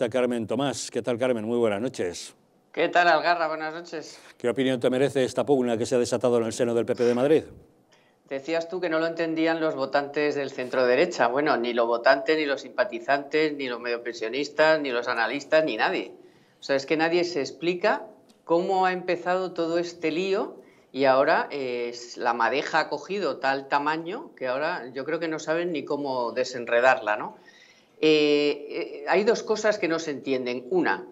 está Carmen Tomás. ¿Qué tal, Carmen? Muy buenas noches. ¿Qué tal, Algarra? Buenas noches. ¿Qué opinión te merece esta pugna que se ha desatado en el seno del PP de Madrid? Decías tú que no lo entendían los votantes del centro derecha. Bueno, ni los votantes, ni los simpatizantes, ni los mediopensionistas, ni los analistas, ni nadie. O sea, es que nadie se explica cómo ha empezado todo este lío y ahora la madeja ha cogido tal tamaño que ahora yo creo que no saben ni cómo desenredarla, ¿no? Eh, eh, hay dos cosas que no se entienden. Una,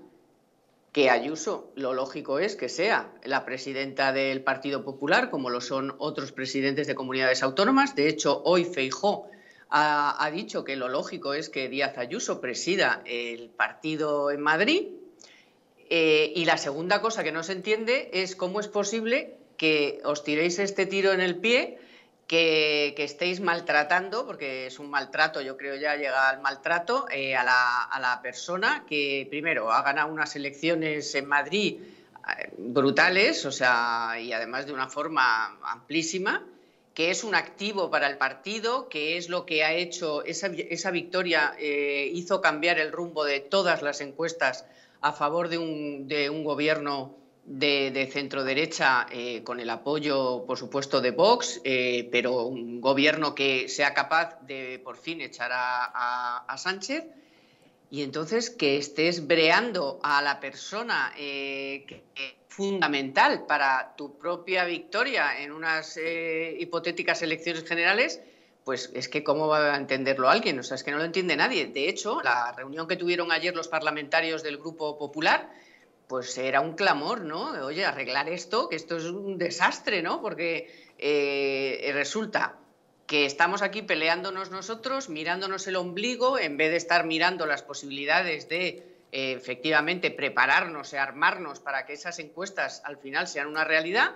que Ayuso, lo lógico es que sea la presidenta del Partido Popular, como lo son otros presidentes de comunidades autónomas. De hecho, hoy Feijó ha, dicho que lo lógico es que Díaz Ayuso presida el partido en Madrid. Eh, y la segunda cosa que no se entiende es cómo es posible que os tiréis este tiro en el pie que, estéis maltratando, porque es un maltrato, yo creo ya llega al maltrato, eh, a, la, persona que primero ha ganado unas elecciones en Madrid eh, brutales, o sea, y además de una forma amplísima, que es un activo para el partido, que es lo que ha hecho, esa, esa victoria eh, hizo cambiar el rumbo de todas las encuestas a favor de un, de un gobierno de, centro derecha eh, con el apoyo, por supuesto, de Vox, eh, pero un gobierno que sea capaz de por fin echar a, Sánchez. Y entonces que estés breando a la persona eh, fundamental para tu propia victoria en unas hipotéticas elecciones generales, pues es que cómo va a entenderlo alguien, o sea, es que no lo entiende nadie. De hecho, la reunión que tuvieron ayer los parlamentarios del Grupo Popular, pues era un clamor, ¿no? Oye, arreglar esto, que esto es un desastre, ¿no? Porque eh, resulta que estamos aquí peleándonos nosotros, mirándonos el ombligo, en vez de estar mirando las posibilidades de eh, efectivamente prepararnos y armarnos para que esas encuestas al final sean una realidad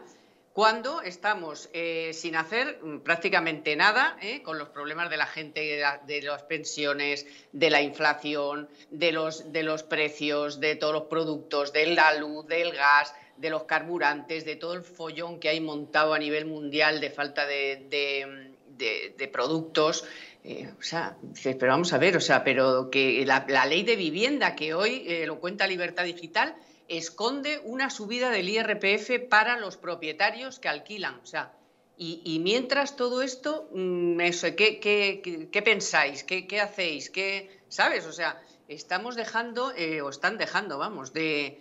cuando estamos eh, sin hacer mm, prácticamente nada eh, con los problemas de la gente, de, las pensiones, de la inflación, de los, de los precios, de todos los productos, de la luz, del gas, de los carburantes, de todo el follón que hay montado a nivel mundial de falta de, productos. Eh, o sea, pero vamos a ver, o sea, pero que la, ley de vivienda que hoy lo cuenta Libertad Digital esconde una subida del IRPF para los propietarios que alquilan. O sea, y, mientras todo esto, mm, ¿qué, pensáis? ¿Qué, hacéis? ¿Qué, ¿Sabes? O sea, estamos dejando, eh, o están dejando, vamos, de,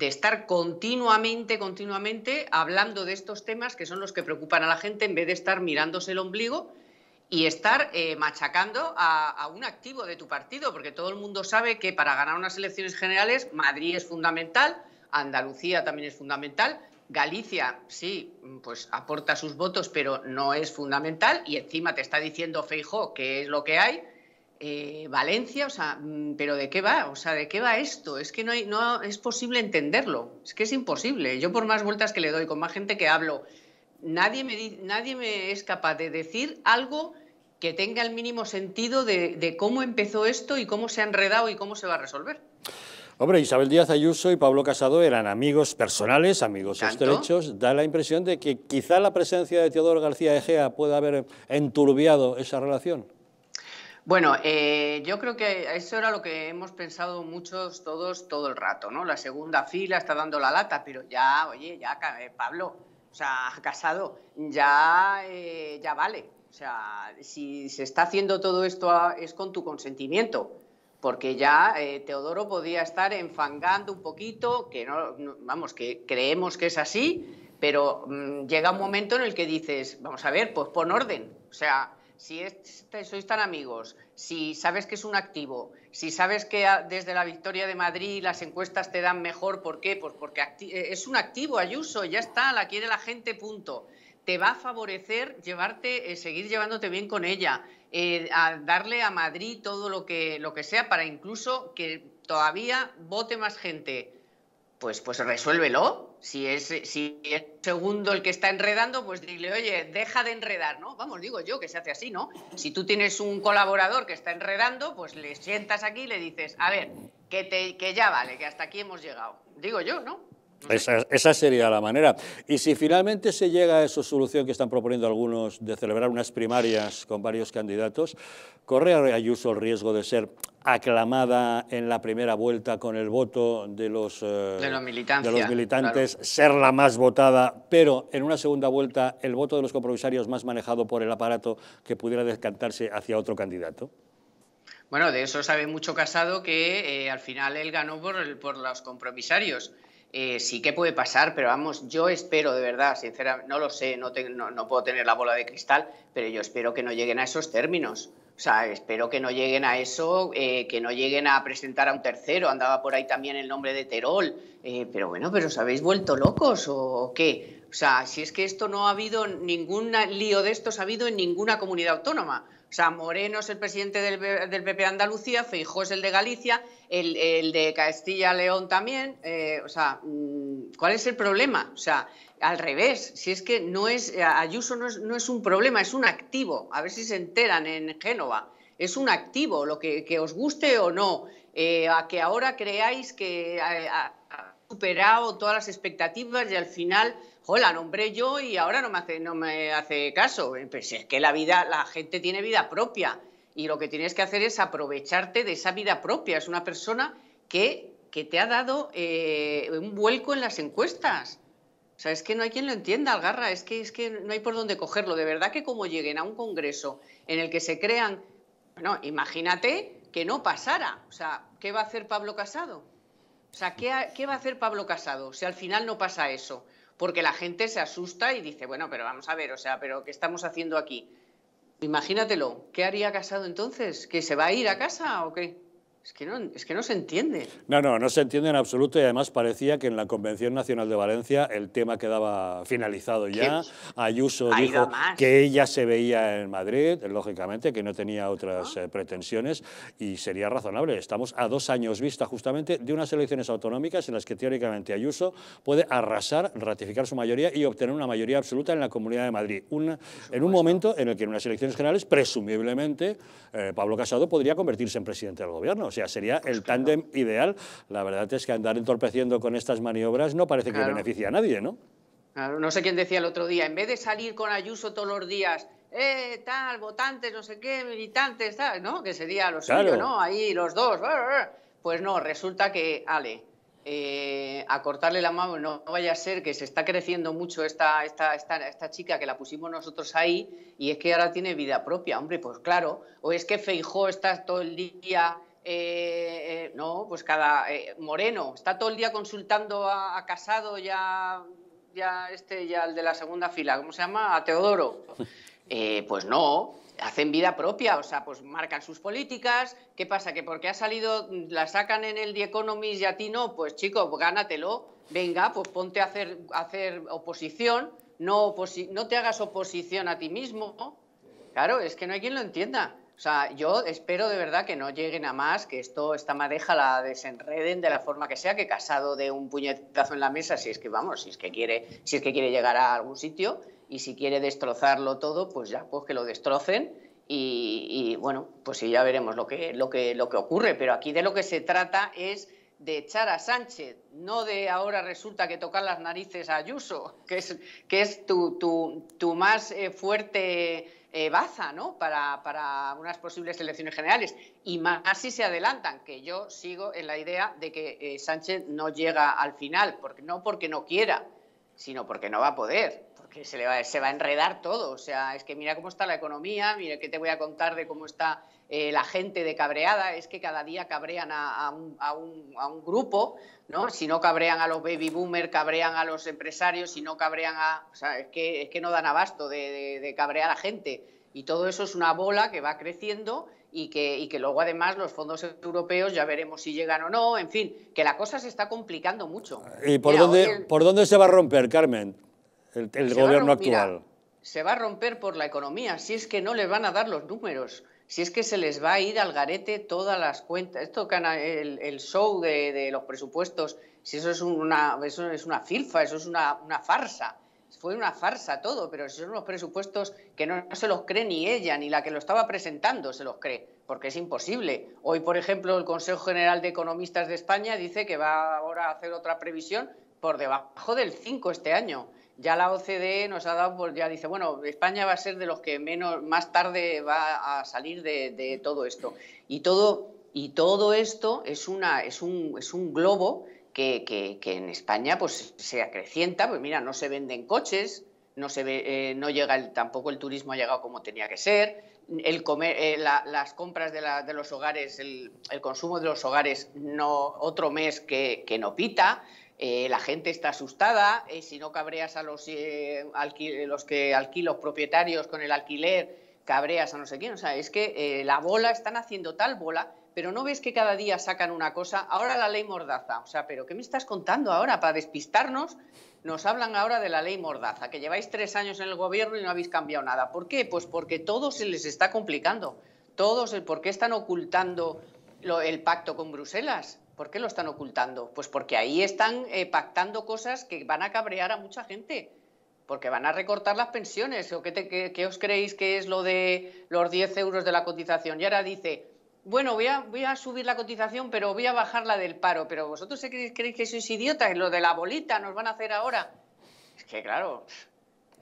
estar continuamente, continuamente hablando de estos temas que son los que preocupan a la gente en vez de estar mirándose el ombligo y estar eh, machacando a, un activo de tu partido, porque todo el mundo sabe que para ganar unas elecciones generales Madrid es fundamental, Andalucía también es fundamental, Galicia sí, pues aporta sus votos, pero no es fundamental, y encima te está diciendo Feijó que es lo que hay. Eh, Valencia, o sea, mm, pero ¿de qué va? O sea, ¿de qué va esto? Es que no, hay, no es posible entenderlo, es que es imposible. Yo por más vueltas que le doy, con más gente que hablo, nadie me, nadie me es capaz de decir algo que tenga el mínimo sentido de, cómo empezó esto y cómo se ha enredado y cómo se va a resolver. Hombre, Isabel Díaz Ayuso y Pablo Casado eran amigos personales, amigos estrechos. Da la impresión de que quizá la presencia de Teodoro García Egea pueda haber enturbiado esa relación. Bueno, eh, yo creo que eso era lo que hemos pensado muchos todos todo el rato, ¿no? La segunda fila está dando la lata, pero ya, oye, ya, eh, Pablo, o sea, casado, ya, eh, ya vale. O sea, si se está haciendo todo esto es con tu consentimiento, porque ya eh, Teodoro podía estar enfangando un poquito, que no, vamos, que creemos que es así, pero mm, llega un momento en el que dices, vamos a ver, pues pon orden. O sea, si sois tan amigos, si sabes que es un activo, si sabes que desde la victoria de Madrid las encuestas te dan mejor, ¿por qué? Pues porque eh, es un activo, Ayuso, ya está, la quiere la gente, punto te va a favorecer llevarte, eh, seguir llevándote bien con ella, eh, a darle a Madrid todo lo que, lo que sea para incluso que todavía vote más gente. Pues, pues resuélvelo. Si es, si es segundo el que está enredando, pues dile, oye, deja de enredar, ¿no? Vamos, digo yo que se hace así, ¿no? Si tú tienes un colaborador que está enredando, pues le sientas aquí y le dices, a ver, que, te, que ya vale, que hasta aquí hemos llegado. Digo yo, ¿no? Esa, sería la manera. Y si finalmente se llega a esa solución que están proponiendo algunos de celebrar unas primarias con varios candidatos, ¿corre Ayuso el riesgo de ser aclamada en la primera vuelta con el voto de los, eh, de los, militantes, ser la más votada, pero en una segunda vuelta el voto de los compromisarios más manejado por el aparato que pudiera descantarse hacia otro candidato? Bueno, de eso sabe mucho Casado que eh, al final él ganó por, por los compromisarios. Eh, sí que puede pasar, pero vamos, yo espero de verdad, sinceramente, no lo sé, no, puedo tener la bola de cristal, pero yo espero que no lleguen a esos términos. O sea, espero que no lleguen a eso, eh, que no lleguen a presentar a un tercero. Andaba por ahí también el nombre de Terol. Eh, pero bueno, ¿pero os habéis vuelto locos o qué? O sea, si es que esto no ha habido ningún lío de estos, ha habido en ninguna comunidad autónoma. O sea, Moreno es el presidente del, PP Andalucía, Feijó es el de Galicia, el, de Castilla-León también. Eh, o sea, mm, ¿cuál es el problema? O sea, al revés, si es que no es, Ayuso no es, un problema, es un activo. A ver si se enteran en Génova. Es un activo, lo que, os guste o no. Eh, a que ahora creáis que ha superado todas las expectativas y al final joder, la nombré yo y ahora no me hace, no me hace caso. Pues es que la vida, la gente tiene vida propia y lo que tienes que hacer es aprovecharte de esa vida propia. Es una persona que, que te ha dado eh, un vuelco en las encuestas. O sea, es que no hay quien lo entienda, Algarra, es que, es que no hay por dónde cogerlo. De verdad que como lleguen a un congreso en el que se crean, bueno, imagínate que no pasara. O sea, ¿qué va a hacer Pablo Casado? O sea, ¿qué, ¿qué va a hacer Pablo Casado si al final no pasa eso? Porque la gente se asusta y dice, bueno, pero vamos a ver, o sea, pero ¿qué estamos haciendo aquí? Imagínatelo, ¿qué haría Casado entonces? ¿Que se va a ir a casa o qué? Es que, no, es que no se entiende. No, no, no se entiende en absoluto y además parecía que en la Convención Nacional de Valencia el tema quedaba finalizado ya. Ayuso dijo que ella se veía en Madrid, lógicamente, que no tenía otras ah. eh, pretensiones y sería razonable. Estamos a dos años vista justamente de unas elecciones autonómicas en las que teóricamente Ayuso puede arrasar, ratificar su mayoría y obtener una mayoría absoluta en la Comunidad de Madrid. en un momento en el que en unas elecciones generales, presumiblemente, eh, Pablo Casado podría convertirse en presidente del gobierno. O sea, sería el tándem ideal. La verdad es que andar entorpeciendo con estas maniobras no parece que beneficie a nadie, ¿no? no sé quién decía el otro día, en vez de salir con Ayuso todos los días, eh, tal, votantes, no sé qué, militantes, tal, ¿no? Que sería lo suyo, ¿no? Ahí los dos. Pues no, resulta que, Ale, eh, a cortarle la mano, no, vaya a ser que se está creciendo mucho esta, esta, esta, esta, chica que la pusimos nosotros ahí y es que ahora tiene vida propia, hombre, pues claro, o es que Feijó está todo el día eh, eh, no, pues cada eh, Moreno está todo el día consultando a, Casado ya, ya este ya el de la segunda fila, ¿cómo se llama? A Teodoro. pues no, hacen vida propia, o sea, pues marcan sus políticas. ¿Qué pasa? Que porque ha salido, la sacan en el The Economist y a ti no, pues chico, gánatelo. Venga, pues ponte a hacer, hacer oposición, no, no te hagas oposición a ti mismo. Claro, es que no hay quien lo entienda. O sea, yo espero de verdad que no lleguen a más, que esto, esta madeja la desenreden de la forma que sea, que Casado de un puñetazo en la mesa, si es que vamos, si es que quiere, si es que quiere llegar a algún sitio, y si quiere destrozarlo todo, pues ya, pues que lo destrocen. Y, bueno, pues sí, ya veremos lo que, lo, que, lo que ocurre. Pero aquí de lo que se trata es de echar a Sánchez, no de ahora resulta que tocar las narices a Ayuso, que es, que es tu, tu, tu más eh, fuerte eh, baza ¿no? Para, para, unas posibles elecciones generales. Y más si se adelantan, que yo sigo en la idea de que eh, Sánchez no llega al final, porque, no porque no quiera, sino porque no va a poder, porque se, le va, se va a enredar todo. O sea, es que mira cómo está la economía, mira que te voy a contar de cómo está eh, la gente de cabreada, es que cada día cabrean a, un, a, un, a, un, grupo, ¿no? Si no cabrean a los baby boomers, cabrean a los empresarios, si no cabrean a... O sea, es que, es que no dan abasto de, de, cabrear a la gente. Y todo eso es una bola que va creciendo y que, y que, luego además los fondos europeos ya veremos si llegan o no, en fin, que la cosa se está complicando mucho. ¿Y por, dónde, por dónde se va a romper, Carmen, el, el gobierno actual? se va a romper por la economía, si es que no le van a dar los números si es que se les va a ir al garete todas las cuentas, esto el, el show de, los presupuestos, si eso es una, eso es una filfa, eso es una, farsa, fue una farsa todo, pero si son los presupuestos que no, se los cree ni ella, ni la que lo estaba presentando se los cree, porque es imposible. Hoy, por ejemplo, el Consejo General de Economistas de España dice que va ahora a hacer otra previsión por debajo del 5 este año. Ya la OCDE nos ha dado, pues ya dice, bueno, España va a ser de los que menos, más tarde va a salir de, todo esto. Y todo, y todo esto es, una, es, un, es un globo que, que, en España pues, se acrecienta, pues mira, no se venden coches, no, se ve, eh, no llega el, tampoco el turismo ha llegado como tenía que ser, el comer, eh, las compras de, los hogares, el, el, consumo de los hogares no otro mes que, que no pita, eh, la gente está asustada, eh, si no cabreas a los, eh, los que alquilos propietarios con el alquiler, cabreas a no sé quién. O sea, es que la bola están haciendo tal bola, pero no ves que cada día sacan una cosa. Ahora la ley Mordaza. O sea, ¿pero qué me estás contando ahora? Para despistarnos, nos hablan ahora de la ley Mordaza, que lleváis tres años en el gobierno y no habéis cambiado nada. ¿Por qué? Pues porque todo se les está complicando. Todos, ¿por qué están ocultando el pacto con Bruselas? ¿Por qué lo están ocultando? Pues porque ahí están eh, pactando cosas que van a cabrear a mucha gente. Porque van a recortar las pensiones. ¿O qué, os creéis que es lo de los 10 euros de la cotización? Y ahora dice, bueno, voy a, subir la cotización, pero voy a bajar la del paro. Pero vosotros creéis, creéis que sois idiotas, lo de la bolita nos van a hacer ahora. Es que claro,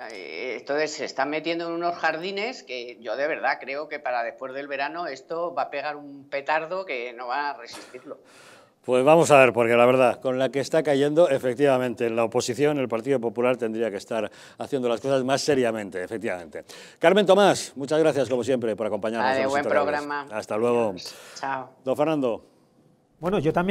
eh, entonces se están metiendo en unos jardines que yo de verdad creo que para después del verano esto va a pegar un petardo que no va a resistirlo. Pues vamos a ver, porque la verdad, con la que está cayendo, efectivamente, en la oposición el Partido Popular tendría que estar haciendo las cosas más seriamente, efectivamente. Carmen Tomás, muchas gracias, como siempre, por acompañarnos. Vale, buen programa. Hasta luego. Chao. Don Fernando. Bueno, yo también